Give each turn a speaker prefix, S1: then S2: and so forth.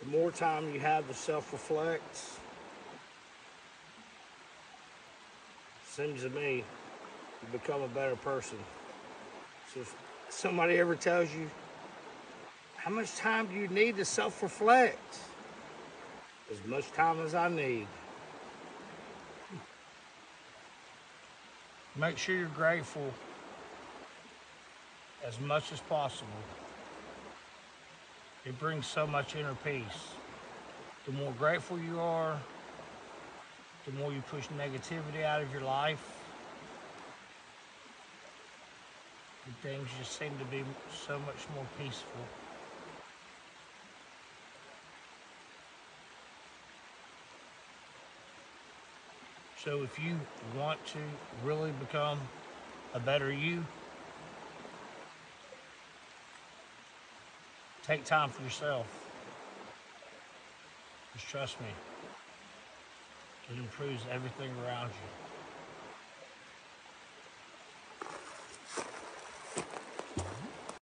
S1: The more time you have to self-reflect, seems to me you become a better person. So if somebody ever tells you, how much time do you need to self-reflect? As much time as I need. Make sure you're grateful as much as possible. It brings so much inner peace. The more grateful you are, the more you push negativity out of your life. And things just seem to be so much more peaceful. So if you want to really become a better you, take time for yourself. Just trust me. It improves everything around you.